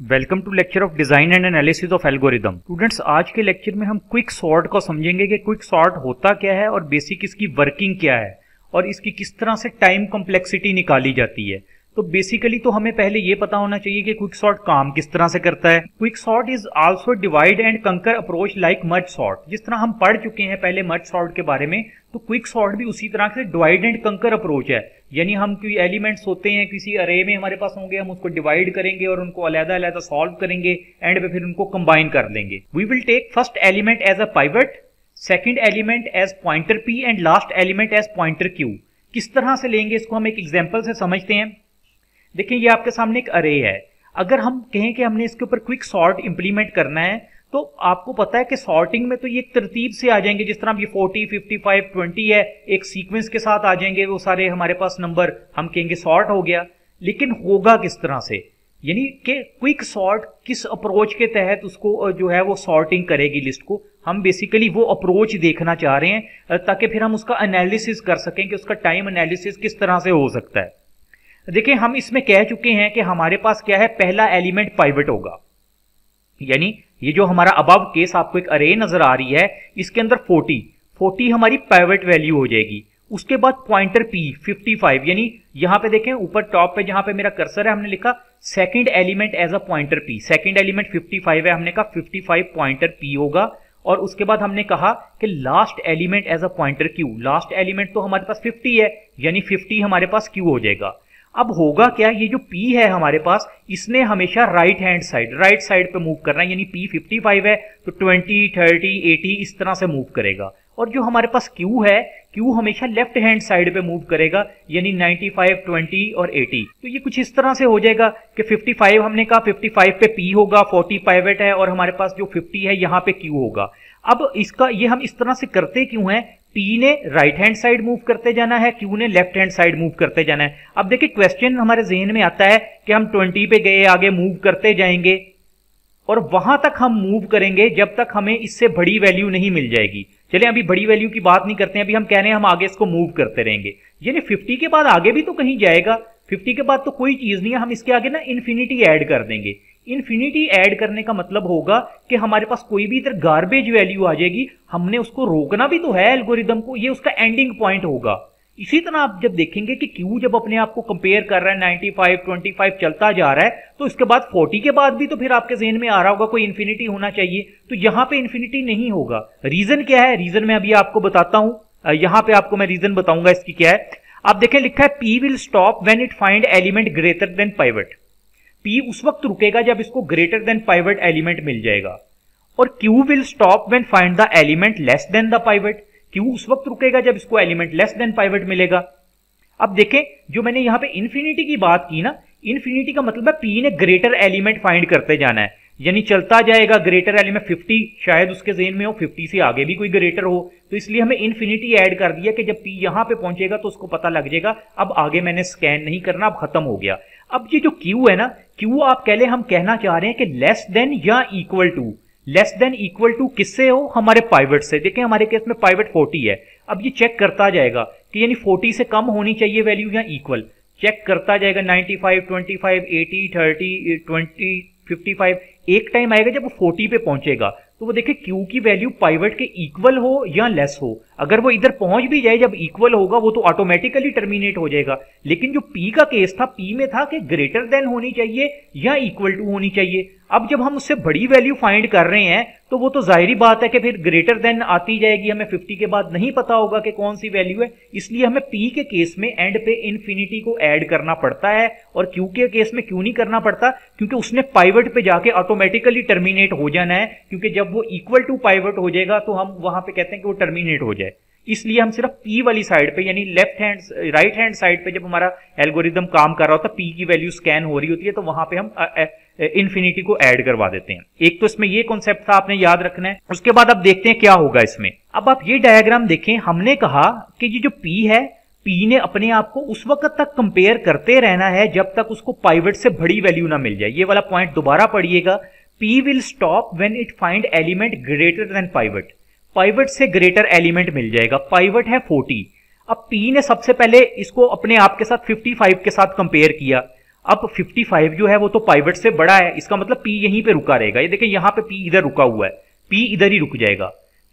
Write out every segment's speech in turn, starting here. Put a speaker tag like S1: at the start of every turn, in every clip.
S1: Welcome to lecture of design and analysis of algorithm students आज के lecture में हम क्विक सॉर्ट को समझेंगे कि क्विक सॉर्ट होता क्या है और बेसिक इसकी वर्किंग क्या है और इसकी किस तरह से टाइम कॉम्प्लेक्सिटी निकाली जाती है। तो बेसिकली तो हमें पहले ये पता होना चाहिए कि क्विक सॉर्ट काम किस तरह से करता है। Quick sort is also divide and conquer approach like merge sort जिस तरह हम पढ़ चुके हैं पहले मर्ज सॉर्ट के बारे में तो क्विक सॉर्ट भी उसी तरह से डिवाइड एंड कंकर अप्रोच है। यानी हम कोई एलिमेंट्स होते हैं, किसी अरे में हमारे पास होंगे, हम उसको डिवाइड करेंगे और उनको अलहदा अलहदा सॉल्व करेंगे एंड पे फिर उनको कंबाइन कर देंगे। We will take first element as a pivot second element as pointer P and last element as pointer Q किस तरह से लेंगे, इसको हम एक एग्ज़ाम्पल से समझते हैं। देखिए, ये आपके सामने एक अरे है। अगर हम कहें कि हमने इसके ऊपर क्विक सॉर्ट इंप्लीमेंट करना है तो आपको पता है कि सॉर्टिंग में तो ये तरतीब से आ जाएँगे जिस तरह ये 40, 55, 20 है एक सीक्वेंस के साथ आ जाएँगे वो सारे हमारे पास नंबर हम कहेंगे सॉर्ट हो गया। लेकिन होगा किस तरह से? यानी कि क्विक सॉर्ट किस अप्रोच के तहत उसको जो है वो सॉर्टिंग करेगी लिस्ट को? हम बेसिकली वो अप्रोच देखना चाह रहे हैं ताकि फिर हम उसका एनालिसिस कर सकें कि उसका टाइम एनालिसिस किस तरह से हो सकता है। देखिए हम इसमें कह चुके हैं कि हमारे पास क्या है? पहला एलिमेंट पाइवट होगा। यानी ये जो हमारा अबव केस आपको एक अरे नज़र आ रही है, इसके अंदर 40 40 हमारी पाइवट वैल्यू हो जाएगी. उसके बाद पॉइंटर पी 55 यानी यहाँ पे देखें, ऊपर टॉप पे जहाँ पे मेरा कर्सर है, हमने लिखा second element as a pointer P second element 55 है, हमने कहा 55 पॉइंटर पी होगा. और उसके बाद हमने कहा कि last element as a pointer Q last element तो हमारे पास 50 है, यानी 50 हमारे पास क्यू हो जाएगा. अब होगा क्या? ये जो P है हमारे पास इसने हमेशा right hand side right side पे मूव करना है यानी P 55 है तो 20, 30, 80 इस तरह से मूव करेगा। और जो हमारे पास Q है Q हमेशा लेफ़्ट हैंड साइड पे मूव करेगा यानी 95, 20 और 80 तो ये कुछ इस तरह से हो जाएगा कि 55 हमने कहा 55 पे P होगा 40 पाइवेट है और हमारे पास जो 50 है यहाँ पे Q होगा। अब इसका ये हम इस तरह से करते क्यों हैं? पी ने राइट हैंड साइड मूव करते जाना है क्यू ने लेफ़्ट हैंड साइड मूव करते जाना है। अब देखिए क्वेश्चन हमारे जहन में आता है कि हम 20 पे गए, आगे मूव करते जाएँगे और वहाँ तक हम मूव करेंगे जब तक हमें इससे बड़ी वैल्यू नहीं मिल जाएगी। चलिए, अभी बड़ी वैल्यू की बात नहीं करते अभी हम कह रहे हैं हम आगे इसको मूव करते रहेंगे। यानी 50 के बाद आगे भी तो कहीं जाएगा 50 के बाद तो कोई चीज़ नहीं है, हम इसके आगे ना इन्फिनिटी ऐड कर देंगे। इन्फिनिटी ऐड करने का मतलब होगा कि हमारे पास कोई भी इधर गार्बेज वैल्यू आ जाएगी हमने उसको रोकना भी तो है एल्गोरिदम को ये उसका एंडिंग पॉइंट होगा। इसी तरह आप जब देखेंगे कि क्यू जब अपने आप को कंपेयर कर रहा है 95, 25 चलता जा रहा है तो इसके बाद 40 के बाद भी तो फिर आपके जहन में आ रहा होगा कोई इन्फिनिटी होना चाहिए। तो यहाँ पे इन्फिनिटी नहीं होगा। रीजन क्या है? रीजन मैं अभी आपको बताता हूँ। यहाँ पे आपको मैं रीजन बताऊँगा इसकी क्या है। आप देखें लिखा है P will stop when it find element greater than pivot P उस वक्त रुकेगा जब इसको ग्रेटर देन पाइवट एलिमेंट मिल जाएगा। और Q will stop when find the element less than the pivot Q उस वक्त रुकेगा जब इसको एलिमेंट लेस देन पाइवट मिलेगा। अब देखें, जो मैंने यहाँ पे इन्फिनिटी की बात की ना इन्फिनिटी का मतलब है P ने ग्रेटर एलिमेंट फाइंड करते जाना है। यानी चलता जाएगा ग्रेटर एलिमेंट 50 शायद उसके जेन में हो 50 से आगे भी कोई ग्रेटर हो। तो इसलिए हमें इन्फिनिटी ऐड कर दिया कि जब पी यहाँ पे पहुंचेगा तो उसको पता लग जाएगा, अब आगे मैंने स्कैन नहीं करना, अब खत्म हो गया। अब ये जो क्यू है ना क्यू आप कह ले हम कहना चाह रहे हैं कि लेस देन या equal to less than equal to किससे हो? हमारे पाइवट से। देखें हमारे केस में पाइवट 40 है। अब ये चेक करता जाएगा कि यानी 40 से कम होनी चाहिए वैल्यू या इक्वल चेक करता जाएगा 95, 25, 80, 30, 20, 55 एक टाइम आएगा जब वो 40 पे पहुंचेगा। तो वो देखे क्यू की वैल्यू पाइवट के इक्वल हो या लेस हो अगर वो इधर पहुँच भी जाए, जब इक्वल होगा, वो तो ऑटोमेटिकली टर्मिनेट हो जाएगा। लेकिन जो पी का केस था पी में था कि ग्रेटर देन होनी चाहिए या इक्वल टू होनी चाहिए। अब जब हम उससे बड़ी वैल्यू फाइंड कर रहे हैं तो वो तो ज़ाहिर बात है कि फिर ग्रेटर देन आती जाएगी। हमें 50 के बाद नहीं पता होगा कि कौन सी वैल्यू है। इसलिए हमें पी के केस में एंड पे इन्फिनिटी को ऐड करना पड़ता है और क्यू के केस में क्यों नहीं करना पड़ता? क्योंकि उसने पाइवट पे जाके ऑटोमेटिकली टर्मिनेट हो जाना है। क्योंकि जब वो इक्वल टू पाइवट हो जाएगा तो हम वहाँ पे कहते हैं कि वो टर्मिनेट हो जाए इसलिए हम सिर्फ़ पी वाली साइड पे, यानी left hand right hand side पे जब हमारा एल्गोरिदम काम कर रहा होता है पी की वैल्यू स्कैन हो रही होती है तो वहाँ पे हम इन्फिनिटी को ऐड करवा देते हैं। एक तो इसमें ये कॉन्सेप्ट था, आपने याद रखना है। उसके बाद अब देखते हैं क्या होगा इसमें। अब आप ये डायग्राम देखें, हमने कहा कि ये जो पी है पी ने अपने आप को उस वक्त तक कंपेयर करते रहना है, जब तक उसको पाइवट से बड़ी वैल्यू ना मिल जाए। ये वाला पॉइंट दोबारा पढ़िएगा। P will stop when it find element greater than pivot pivot से ग्रेटर एलिमेंट मिल जाएगा। पाइवट है 40 अब पी ने सबसे पहले इसको अपने आप के साथ 55 के साथ कंपेयर किया। अब 55 जो है वो तो पाइवट से बड़ा है। इसका मतलब P यहीं पे रुका रहेगा। ये देखें यहाँ पे P इधर रुका हुआ है। P इधर ही रुक जाएगा।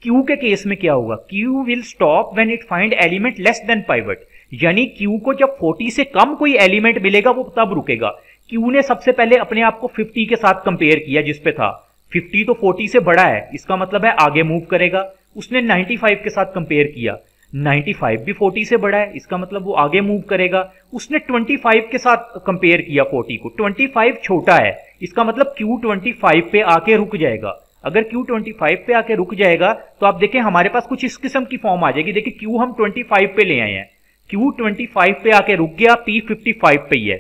S1: क्यू के केस में क्या होगा? Q will stop when it find element less than pivot यानी Q को जब 40 से कम कोई एलिमेंट मिलेगा, वो तब रुकेगा। क्यू ने सबसे पहले अपने आप को 50 के साथ कंपेयर किया जिसपे था। 50 तो 40 से बड़ा है, इसका मतलब है आगे मूव करेगा। उसने 95 के साथ कंपेयर किया। 95 भी 40 से बड़ा है, इसका मतलब वो आगे मूव करेगा। उसने 25 के साथ कंपेयर किया 40 को। 25 छोटा है, इसका मतलब Q 25 पे आके रुक जाएगा। अगर Q 25 पे आके रुक जाएगा तो आप देखें हमारे पास कुछ इस किस्म की फॉर्म आ जाएगी। देखिए, Q हम 25 पे ले आए हैं। Q 25 पे आके रुक गया, P 55 पे ही है।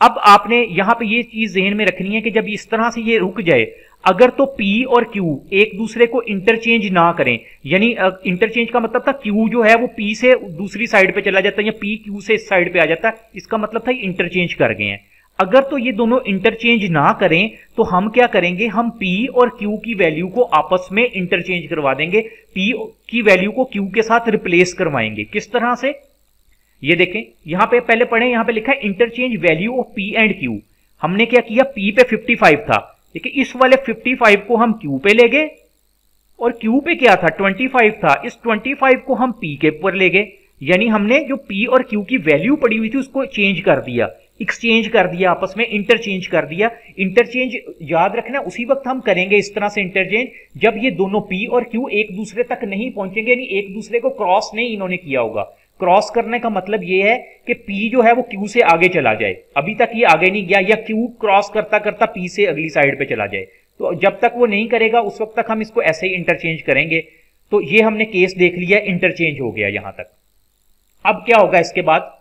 S1: अब आपने यहाँ पे ये चीज़ जहन में रखनी है कि जब इस तरह से ये रुक जाए अगर तो P और Q एक दूसरे को इंटरचेंज ना करें, यानी इंटरचेंज का मतलब था Q जो है वो P से दूसरी साइड पे चला जाता है या P Q से इस साइड पे आ जाता है, इसका मतलब था इंटरचेंज कर गए हैं। अगर तो ये दोनों इंटरचेंज ना करें तो हम क्या करेंगे? हम P और Q की वैल्यू को आपस में इंटरचेंज करवा देंगे। P की वैल्यू को Q के साथ रिप्लेस करवाएँगे। किस तरह से? ये देखें, यहाँ पे पहले पढ़े, यहाँ पे लिखा है interchange value of P and Q हमने क्या किया? P पे 55 था। देखिए, इस वाले 55 को हम Q पे ले गए और Q पे क्या था? 25 था। इस 25 को हम P के ऊपर ले गए यानी हमने जो P और Q की वैल्यू पड़ी हुई थी, उसको चेंज कर दिया। एक्सचेंज कर दिया, आपस में इंटरचेंज कर दिया। इंटरचेंज याद रखना, उसी वक्त हम करेंगे इस तरह से इंटरचेंज जब ये दोनों P और Q एक दूसरे तक नहीं पहुँचेंगे, यानी एक दूसरे को क्रॉस नहीं इन्होंने किया होगा। क्रॉस करने का मतलब ये है कि P जो है वो Q से आगे चला जाए। अभी तक ये आगे नहीं गया, या Q क्रॉस करता करता P से अगली साइड पे चला जाए। तो जब तक वो नहीं करेगा, उस वक्त तक हम इसको ऐसे ही इंटरचेंज करेंगे। तो ये हमने केस देख लिया इंटरचेंज हो गया यहाँ तक। अब क्या होगा इसके बाद?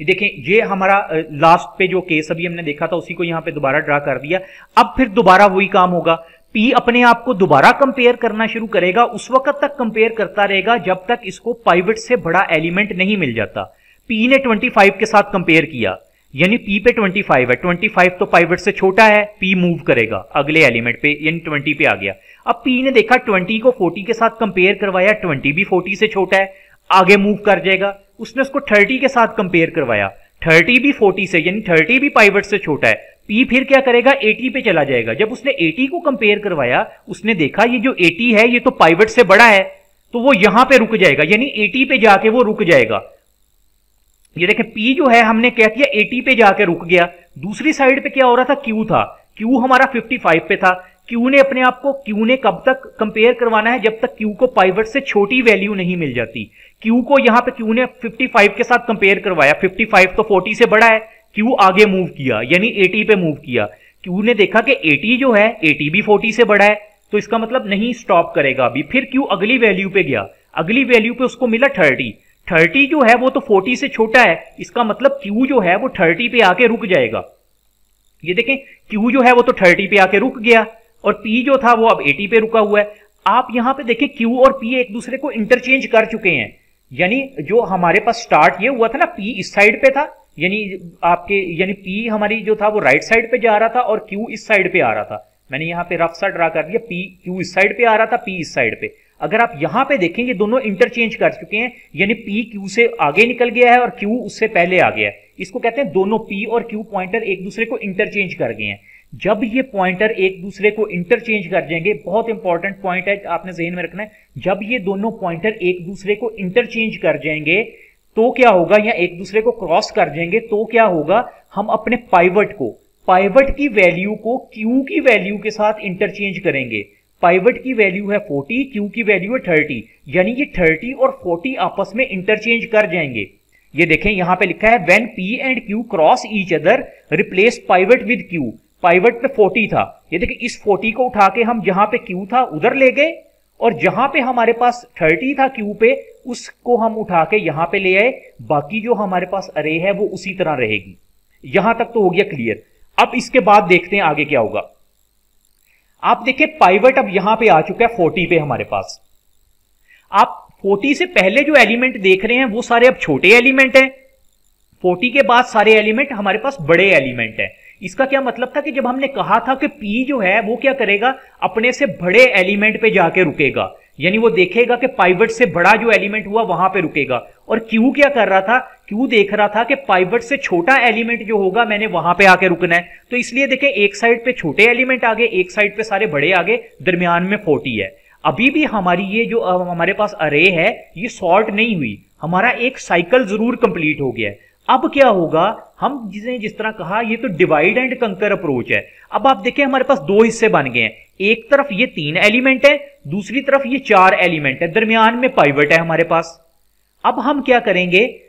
S1: देखें, ये हमारा लास्ट पे जो केस अभी हमने देखा था, उसी को यहाँ पे दोबारा ड्रा कर दिया। अब फिर दोबारा वही काम होगा। पी अपने आप को दोबारा कंपेयर करना शुरू करेगा, उस वक्त तक कंपेयर करता रहेगा जब तक इसको पाइवट से बड़ा एलिमेंट नहीं मिल जाता। पी ने 25 के साथ कंपेयर किया, यानी पी पे 25 है 25 तो पाइवट से छोटा है पी मूव करेगा अगले एलिमेंट पे, यानी 20 पे आ गया। अब पी ने देखा 20 को 40 के साथ कंपेयर करवाया 20 भी 40 से छोटा है, आगे मूव कर जाएगा। उसने उसको 30 के साथ कंपेयर करवाया 30 भी 40 से, यानी 30 भी पाइवट से छोटा है पी फिर क्या करेगा? 80 पे चला जाएगा। जब उसने 80 को कंपेयर करवाया, उसने देखा ये जो 80 है, ये तो पाइवट से बड़ा है तो वो यहाँ पे रुक जाएगा। यानी 80 पे जाके वो रुक जाएगा। ये देखें पी जो है, हमने क्या किया? 80 पे जाके रुक गया। दूसरी साइड पे क्या हो रहा था? क्यू था। क्यू हमारा 55 पे था। क्यू ने अपने आप को क्यू ने कब तक कंपेयर करवाना है? जब तक क्यू को पाइवट से छोटी वैल्यू नहीं मिल जाती। क्यू को यहाँ पे क्यू ने 55 के साथ कंपेयर करवाया। 55 तो 40 से बड़ा है। क्यू आगे मूव किया, यानी 80 पे मूव किया। क्यू ने देखा कि 80 जो है 80 भी 40 से बड़ा है तो इसका मतलब नहीं स्टॉप करेगा अभी। फिर क्यू अगली वैल्यू पे गया? अगली वैल्यू पे उसको मिला 30 30 जो है, वो तो 40 से छोटा है। इसका मतलब क्यू जो है, वो 30 पे आके रुक जाएगा। ये देखें क्यू जो है, वो तो 30 पे आके रुक गया, और पी जो था, वो अब 80 पे रुका हुआ है। आप यहाँ पे देखें क्यू और पी एक दूसरे को इंटरचेंज कर चुके हैं। यानी जो हमारे पास स्टार्ट ये हुआ था ना पी इस साइड पे था यानी आपके, यानी पी हमारी जो था वो राइट साइड पे जा रहा था और क्यू इस साइड पे आ रहा था। मैंने यहाँ पे रफ सा ड्रा कर दिया पी क्यू इस साइड पे आ रहा था पी इस साइड पे। अगर आप यहाँ पे देखेंगे दोनों इंटरचेंज कर चुके हैं, यानी पी क्यू से आगे निकल गया है और क्यू उससे पहले आ गया है। इसको कहते हैं दोनों पी और क्यू पॉइंटर एक दूसरे को इंटरचेंज कर गए हैं। जब ये पॉइंटर एक दूसरे को इंटरचेंज कर जाएँगे, बहुत इंपॉर्टेंट पॉइंट है, आपने जहन में रखना है। जब ये दोनों पॉइंटर एक दूसरे को इंटरचेंज कर जाएँगे तो क्या होगा? या एक दूसरे को क्रॉस कर जाएँगे तो क्या होगा? हम अपने पाइवट को पाइवट की वैल्यू को क्यू की वैल्यू के साथ इंटरचेंज करेंगे। पाइवट की वैल्यू है 40 क्यू की वैल्यू है 30 यानी ये 30 और 40 आपस में इंटरचेंज कर जाएँगे। ये देखें, यहाँ पे लिखा है when P and Q cross each other replace pivot with Q pivot पे 40 था। ये देखिए इस 40 को उठा के हम जहाँ पे क्यू था, उधर ले गए, और जहाँ पे हमारे पास 30 था क्यू पे उसको हम उठा के यहाँ पे ले आए। बाकी जो हमारे पास अरे है, वो उसी तरह रहेगी। यहाँ तक तो हो गया क्लियर अब इसके बाद देखते हैं आगे क्या होगा। आप देखिए पाइवट अब यहाँ पे आ चुका है 40 पे हमारे पास। आप 40 से पहले जो एलिमेंट देख रहे हैं, वो सारे अब छोटे एलिमेंट हैं। 40 के बाद सारे एलिमेंट हमारे पास बड़े एलिमेंट हैं। इसका क्या मतलब था कि जब हमने कहा था कि पी जो है, वो क्या करेगा? अपने से बड़े एलिमेंट पे जाके रुकेगा। यानी वो देखेगा कि पाइवट से बड़ा जो एलिमेंट हुआ, वहाँ पे रुकेगा। और क्यू क्या कर रहा था? क्यू देख रहा था कि पाइवट से छोटा एलिमेंट जो होगा, मैंने वहाँ पे आके रुकना है। तो इसलिए देखें, एक साइड पे छोटे एलिमेंट आगे, एक साइड पे सारे बड़े आगे, दरमियान में फोर्टी है। अभी भी हमारी ये जो हमारे पास अरे है, ये सॉर्ट नहीं हुई। हमारा एक साइकिल ज़रूर कंप्लीट हो गया है। अब क्या होगा? हम जिसे जिस तरह कहा, ये तो डिवाइड एंड कंकर अप्रोच है। अब आप देखें, हमारे पास दो हिस्से बन गए हैं। एक तरफ़ ये तीन एलिमेंट है दूसरी तरफ़ ये चार एलिमेंट है। दरमियान में पाइवट है हमारे पास। अब हम क्या करेंगे?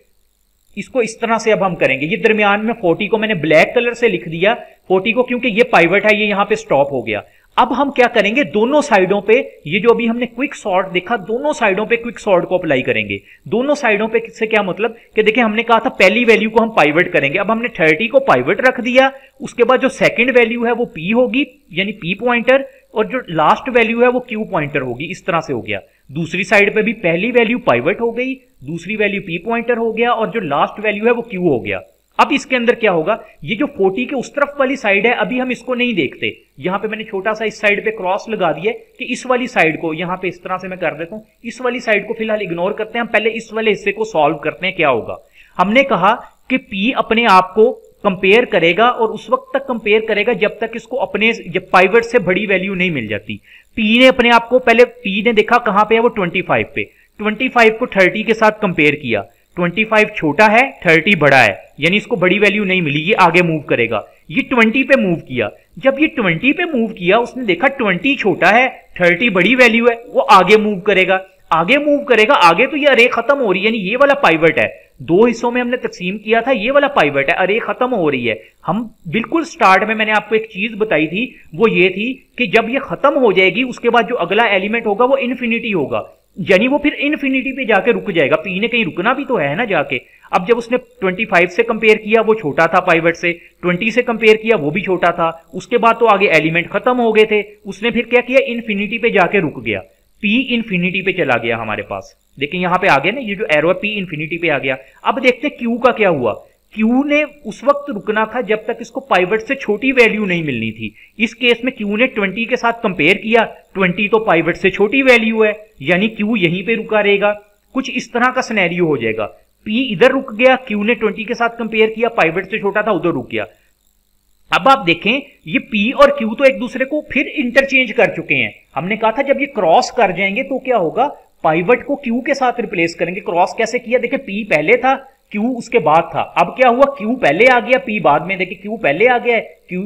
S1: इसको इस तरह से अब हम करेंगे। ये दरमियान में 40 को मैंने ब्लैक कलर से लिख दिया। 40 को क्योंकि ये पाइवट है, ये यहाँ पे स्टॉप हो गया। अब हम क्या करेंगे? दोनों साइडों पे ये जो अभी हमने क्विक सॉर्ट देखा, दोनों साइडों पे क्विक सॉर्ट को अप्लाई करेंगे। दोनों साइडों पे से क्या मतलब? कि देखिए, हमने कहा था पहली वैल्यू को हम पाइवट करेंगे। अब हमने 30 को पाइवट रख दिया। उसके बाद जो सेकंड वैल्यू है वो पी होगी, यानी पी पॉइंटर। और जो लास्ट वैल्यू है वो क्यू पॉइंटर होगी, इस तरह से हो गया। दूसरी साइड पे भी पहली वैल्यू पाइवट हो गई, दूसरी वैल्यू पी पॉइंटर हो गया और जो लास्ट वैल्यू है वो क्यू हो गया। अब इसके अंदर क्या होगा? ये जो 40 के उस तरफ़ वाली साइड है, अभी हम इसको नहीं देखते। यहाँ पे मैंने छोटा सा इस साइड पे क्रॉस लगा दिया कि इस वाली साइड को, यहाँ पे इस तरह से मैं कर देता हूँ। इस वाली साइड को फ़िलहाल इग्नोर करते हैं, हम पहले इस वाले हिस्से को सॉल्व करते हैं, क्या होगा? हमने कहा कि पी अपने आप को कंपेयर करेगा और उस वक्त तक कंपेयर करेगा जब तक इसको अपने जब पाइवट से बड़ी वैल्यू नहीं मिल जाती। पी ने अपने आप को पहले पी ने देखा कहाँ पे है वो 25 पे। 25 को 30 के साथ कंपेयर किया। 25 छोटा है 30 बड़ा है। यानी इसको बड़ी वैल्यू नहीं मिली, ये आगे मूव करेगा। ये 20 पे मूव किया। जब ये 20 पे मूव किया, उसने देखा 20 छोटा है 30 बड़ी वैल्यू है, वो आगे मूव करेगा। आगे मूव करेगा, आगे तो ये अरे खत्म हो रही है ये वाला पाइवट है। दो हिस्सों में हमने तकसीम किया था, ये वाला पाइवट है, अरे, खत्म हो रही है। हम बिल्कुल स्टार्ट में मैंने आपको एक चीज़ बताई थी, वो ये थी कि जब ये खत्म हो जाएगी, उसके बाद जो अगला एलिमेंट होगा, वो इन्फिनिटी होगा। यानी वो फिर इन्फिनिटी पे जाके रुक जाएगा। पी ने कहीं रुकना भी तो है ना जाके। अब जब उसने 25 से कंपेयर किया, वो छोटा था पाइवट से 20 से कंपेयर किया, वो भी छोटा था। उसके बाद तो आगे एलिमेंट खत्म हो गए थे। उसने फिर क्या किया? इन्फिनिटी पे जाके रुक गया। पी इन्फिनिटी पे चला गया हमारे पास। देखिए यहाँ पे आ गया ना, ये जो एरो पी इन्फिनिटी पे आ गया। अब देखते क्यू का क्या हुआ। क्यू ने उस वक्त रुकना था जब तक इसको पाइवट से छोटी वैल्यू नहीं मिलनी थी। इस केस में क्यू ने 20 के साथ कंपेयर किया। 20 तो पाइवट से छोटी वैल्यू है, यानी क्यू यहीं पे रुका रहेगा। कुछ इस तरह का सिनेरियो हो जाएगा। पी इधर रुक गया क्यू ने 20 के साथ कंपेयर किया पाइवट से छोटा था, उधर रुक गया। अब आप देखें, ये P और Q तो एक दूसरे को फिर इंटरचेंज कर चुके हैं। हमने कहा था जब ये क्रॉस कर जाएँगे तो क्या होगा? पाइवट को Q के साथ रिप्लेस करेंगे। क्रॉस कैसे किया? देखिए P पहले था, Q उसके बाद था। अब क्या हुआ? Q पहले आ गया, P बाद में। देखिए Q पहले आ गया है Q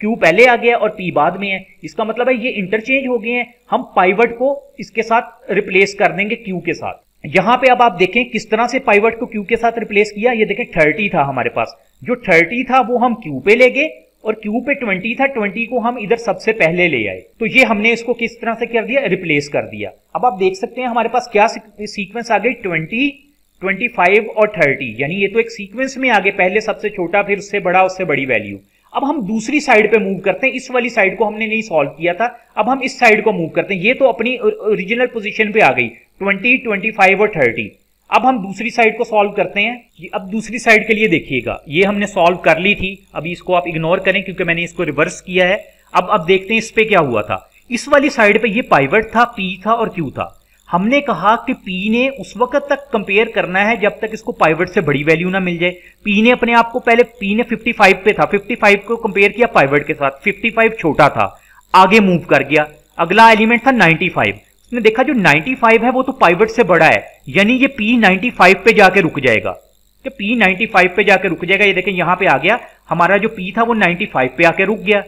S1: Q पहले आ गया और P बाद में है। इसका मतलब है ये इंटरचेंज हो गए हैं। हम पाइवट को इसके साथ रिप्लेस कर देंगे Q के साथ। यहाँ पे अब आप देखें किस तरह से पाइवट को क्यू के साथ रिप्लेस किया। ये देखें थर्टी था हमारे पास। जो थर्टी था वो हम क्यू पे ले गए और क्यू पे ट्वेंटी था ट्वेंटी को हम इधर सबसे पहले ले आए। तो ये हमने इसको किस तरह से कर दिया? रिप्लेस कर दिया। अब आप देख सकते हैं हमारे पास क्या सीक्वेंस आ गई? ट्वेंटी ट्वेंटी फाइव और थर्टी यानी ये तो एक सीक्वेंस में आगे पहले सबसे छोटा, फिर उससे बड़ा, उससे बड़ी वैल्यू अब हम दूसरी साइड पे मूव करते हैं। इस वाली साइड को हमने नहीं सॉल्व किया था। अब हम इस साइड को मूव करते हैं। ये तो अपनी ओरिजिनल पोजीशन पे आ गई। 20, 25 और 30 अब हम दूसरी साइड को सॉल्व करते हैं। अब दूसरी साइड के लिए देखिएगा। ये हमने सॉल्व कर ली थी। अभी इसको आप इग्नोर करें क्योंकि मैंने इसको रिवर्स किया है। अब अब देखते हैं इस पे क्या हुआ था। इस वाली साइड पे ये पाइवट था पी था और क्यू था। हमने कहा कि पी ने उस वक्त तक कंपेयर करना है जब तक इसको पाइवट से बड़ी वैल्यू ना मिल जाए। पी ने अपने आप को पहले पी ने 55 पे था। 55 को कंपेयर किया पाइवट के साथ। 55 छोटा था। आगे मूव कर गया। अगला एलिमेंट था 95 उसने देखा जो 95 है, वो तो पाइवट से बड़ा है। यानी ये पी 95 पे जाके रुक जाएगा। कि पी 95 पे जाके रुक जाएगा। ये देखें, यहाँ पे आ गया। हमारा जो पी था, वो 95 पे आके रुक गया।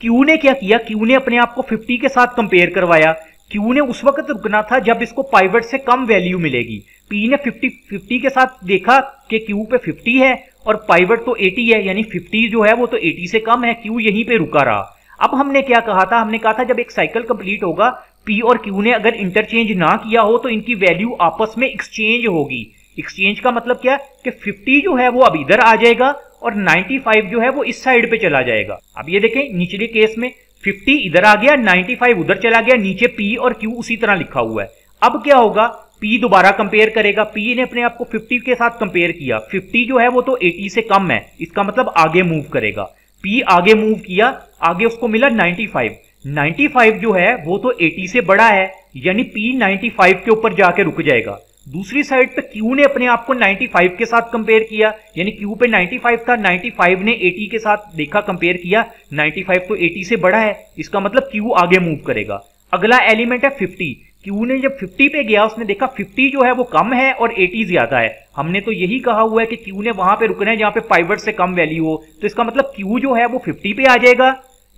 S1: क्यू ने क्या किया? क्यू ने अपने आप को 50 के साथ कंपेयर करवाया? क्यू ने उस वक्त रुकना था जब इसको पाइवट से कम वैल्यू मिलेगी? पी ने 50 50 के साथ देखा कि क्यू पे 50 है और पाइवट तो 80 है। यानी 50 जो है, वो तो 80 से कम है। क्यू यहीं पे रुका रहा? अब हमने क्या कहा था? हमने कहा था जब एक साइकिल कंप्लीट होगा पी और क्यू ने अगर इंटरचेंज ना किया हो तो इनकी वैल्यू आपस में एक्सचेंज होगी। एक्सचेंज का मतलब क्या कि 50 जो है वो अब इधर आ जाएगा और 95 जो है वो इस साइड पे चला जाएगा। अब ये देखें, निचले केस में 50 इधर आ गया 95 उधर चला गया, नीचे P और Q उसी तरह लिखा हुआ है। अब क्या होगा? P दोबारा कंपेयर करेगा। P ने अपने आप को 50 के साथ कंपेयर किया। 50 जो है वो तो 80 से कम है। इसका मतलब आगे मूव करेगा। P आगे मूव किया, आगे उसको मिला 95 95 जो है, वो तो 80 से बड़ा है, यानी P 95 के ऊपर जाके रुक जाएगा। दूसरी साइड पे Q ने अपने आप को 95 के साथ कंपेयर किया, यानी Q पे 95 था 95 ने 80 के साथ देखा कंपेयर किया 95 तो 80 से बड़ा है, इसका मतलब Q आगे मूव करेगा। अगला एलिमेंट है 50 Q ने जब 50 पे गया, उसने देखा 50 जो है वो कम है और 80 ज़्यादा है। हमने तो यही कहा हुआ है कि Q ने वहाँ पे रुकना है जहाँ पे पाइवट से कम वैल्यू हो। तो इसका मतलब Q जो है वो 50 पे आ जाएगा।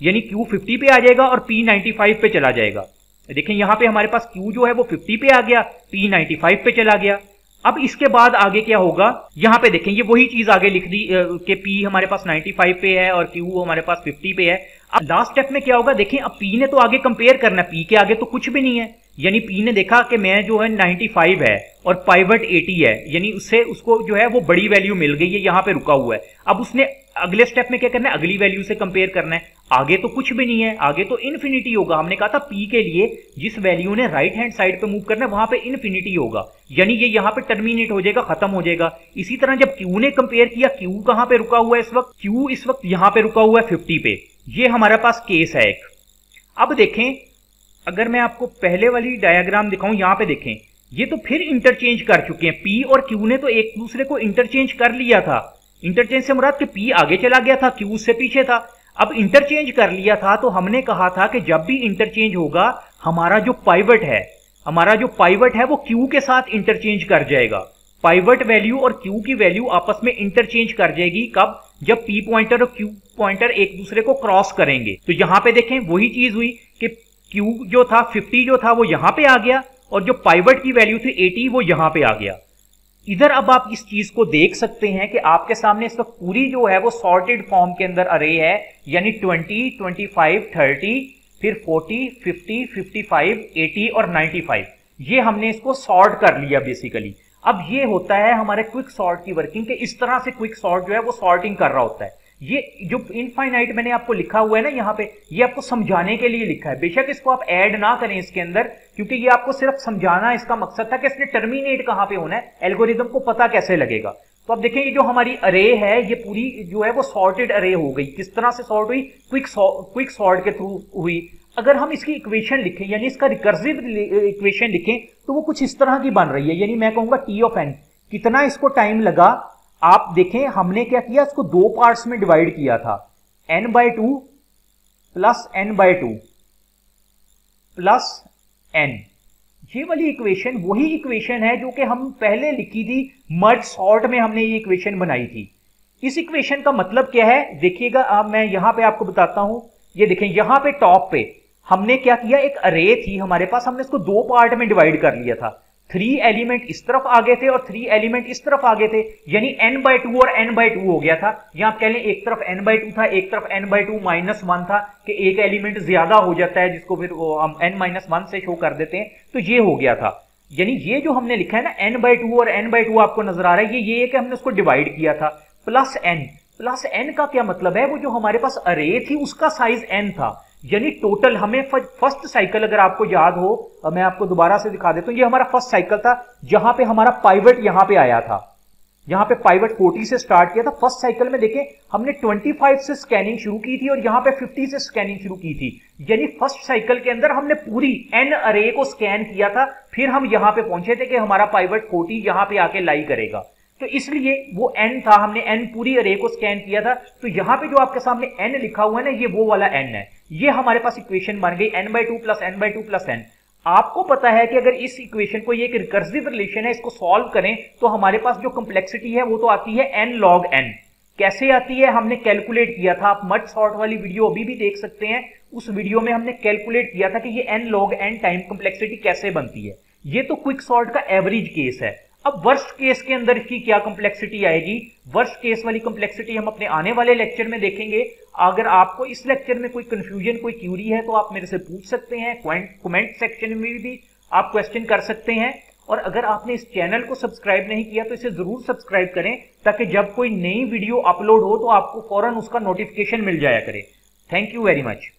S1: यानी Q 50 पे आ जाएगा और P 95 पे चला जाएगा। देखें, यहाँ पे हमारे पास Q जो है वो 50 पे आ गया, P 95 पे चला गया। अब इसके बाद आगे क्या होगा? यहाँ पे देखें, ये वही चीज़ आगे लिख दी कि P हमारे पास 95 पे है और Q हमारे पास 50 पे है। अब लास्ट स्टेप में क्या होगा? देखें, अब P ने तो आगे कंपेयर करना है। P के आगे तो कुछ भी नहीं है। यानी P ने देखा कि मैं जो है 95 है और पाइवट 80 है। यानी उससे उसको जो है वो बड़ी वैल्यू मिल गई है, यहाँ पे रुका हुआ है। अब उसने अगले स्टेप में क्या करना है? अगली वैल्यू से कंपेयर करना है। आगे तो कुछ भी नहीं है। आगे तो इन्फिनिटी होगा। हमने कहा था पी के लिए जिस वैल्यू ने राइट हैंड साइड पे मूव करना है, वहाँ पे इन्फिनिटी होगा। यानी ये यहाँ पे टर्मिनेट हो जाएगा, खत्म हो जाएगा। इसी तरह जब क्यू ने कंपेयर किया क्यू कहाँ पे रुका हुआ है इस वक्त? क्यू इस वक्त यहाँ पे रुका हुआ है फिफ्टी पे। ये हमारे पास केस है एक। अब देखें, अगर मैं आपको पहले वाली डायग्राम दिखाऊँ, यहाँ पे देखें। ये तो फिर इंटरचेंज कर चुके हैं। पी और क्यू ने तो एक दूसरे को इंटरचेंज कर लिया था। इंटरचेंज से मुराद कि पी आगे चला गया था क्यू उससे पीछे था। अब इंटरचेंज कर लिया था तो हमने कहा था कि जब भी इंटरचेंज होगा, हमारा जो पाइवट है, हमारा जो पाइवट है, वो क्यू के साथ इंटरचेंज कर जाएगा। पाइवट वैल्यू और क्यू की वैल्यू आपस में इंटरचेंज कर जाएगी, कब? जब पी पॉइंटर और क्यू पॉइंटर एक दूसरे को क्रॉस करेंगे। तो यहाँ पे देखें, वही चीज़ हुई कि क्यू जो था 50 जो था, वो यहाँ पे आ गया, और जो पाइवट की वैल्यू थी 80 वो यहाँ पे आ गया। इधर अब आप इस चीज़ को देख सकते हैं कि आपके सामने इस वक्त पूरी जो है वो सॉर्टेड फॉर्म के अंदर अरे है यानी 20, 25, 30, फिर 40, 50, 55, 80 और 95 ये हमने इसको सॉर्ट कर लिया बेसिकली अब ये होता है हमारे क्विक सॉर्ट की वर्किंग के इस तरह से क्विक सॉर्ट जो है वो सॉर्टिंग कर रहा होता है। ये जो इनफाइनाइट मैंने आपको लिखा हुआ है ना यहाँ पे, ये आपको समझाने के लिए लिखा है। बेशक इसको आप ऐड ना करें इसके अंदर, क्योंकि ये आपको सिर्फ़ समझाना इसका मकसद था कि इसने टर्मिनेट कहाँ पे होना है एल्गोरिदम को पता कैसे लगेगा। तो आप देखें, ये जो हमारी अरे है, ये पूरी जो है वो सॉर्टेड अरे हो गई। किस तरह से सॉर्ट हुई? क्विक क्विक सॉर्ट के थ्रू हुई। अगर हम इसकी इक्वेशन लिखें, यानी इसका रिकर्सिव इक्वेशन लिखें तो वो कुछ इस तरह की बन रही है। यानी मैं कहूँगा टी ऑफ़ एन कितना इसको टाइम लगा? आप देखें, हमने क्या किया? इसको दो पार्ट्स में डिवाइड किया था। N by two plus n by two plus n ये वाली इक्वेशन वही इक्वेशन है जो कि हम पहले लिखी थी मर्ज सॉर्ट में हमने ये इक्वेशन बनाई थी। इस इक्वेशन का मतलब क्या है? देखिएगा, अब मैं यहाँ पे आपको बताता हूँ। ये देखें, यहाँ पे टॉप पे हमने क्या किया? एक अरे थी हमारे पास, हमने इसको दो पार्ट में डिवाइड कर लिया था। थ्री एलिमेंट इस तरफ़ आगे थे और थ्री एलिमेंट इस तरफ़ आगे थे। यानी एन बाय टू और एन बाय टू हो गया था। यहाँ आप कह लें एक तरफ़ एन बाय टू था, एक तरफ़ n by two minus one था कि एक एलिमेंट ज़्यादा हो जाता है, जिसको फिर हम एन माइनस वन से शो कर देते हैं। तो ये हो गया था। यानी ये जो हमने लिखा है ना एन बाय टू और एन बाय टू आपको नज़र आ रहा है, ये ये कि हमने उसको डिवाइड किया था। प्लस एन प्लस एन का क्या मतलब है? वो जो हमारे पास अरे थी, उसका साइज़ एन था। यानी टोटल हमें फ़र्स्ट साइकिल अगर आपको याद हो मैं आपको दोबारा से दिखा देता हूँ, ये हमारा फ़र्स्ट साइकिल था, जहाँ पे हमारा पाइवट यहाँ पे आया था। यहाँ पे पाइवट 40 से स्टार्ट किया था। फ़र्स्ट साइकिल में देखें, हमने 25 से स्कैनिंग शुरू की थी और यहाँ पे 50 से स्कैनिंग शुरू की थी। यानी फ़र्स्ट साइकिल के अंदर हमने पूरी एन अरे को स्कैन किया था, फिर हम यहाँ पे पहुँचे थे कि हमारा पाइवट 40 यहाँ पे आके लाई करेगा। तो इसलिए वो एन था, हमने एन पूरी अरे को स्कैन किया था। तो यहाँ पे जो आपके सामने एन लिखा हुआ है ना, ये वो वाला एन है। ये हमारे पास इक्वेशन बन गई n by two plus n by two plus n आपको पता है कि अगर इस इक्वेशन को ये एक रिकर्सिव रिलेशन है, इसको सॉल्व करें तो हमारे पास जो कंप्लेक्सिटी है, वो तो आती है एन लॉग एन कैसे आती है, हमने कैलकुलेट किया था। आप मच सॉर्ट वाली वीडियो अभी भी देख सकते हैं। उस वीडियो में हमने कैलकुलेट किया था कि ये n log n time complexity कैसे बनती है। ये तो क्विक सॉर्ट का एवरेज केस है। अब वर्स्ट केस के अंदर इसकी क्या कम्प्लेक्सिटी आएगी? वर्स्ट केस वाली कम्प्लेक्सिटी हम अपने आने वाले लेक्चर में देखेंगे। अगर आपको इस लेक्चर में कोई कंफ्यूजन कोई क्यूरी है तो आप मेरे से पूछ सकते हैं कमेंट सेक्शन में भी आप क्वेश्चन कर सकते हैं। और अगर आपने इस चैनल को सब्सक्राइब नहीं किया तो इसे ज़रूर सब्सक्राइब करें, ताकि जब कोई नई वीडियो अपलोड हो तो आपको फ़ौरन उसका नोटिफिकेशन मिल जाया करे। Thank you very much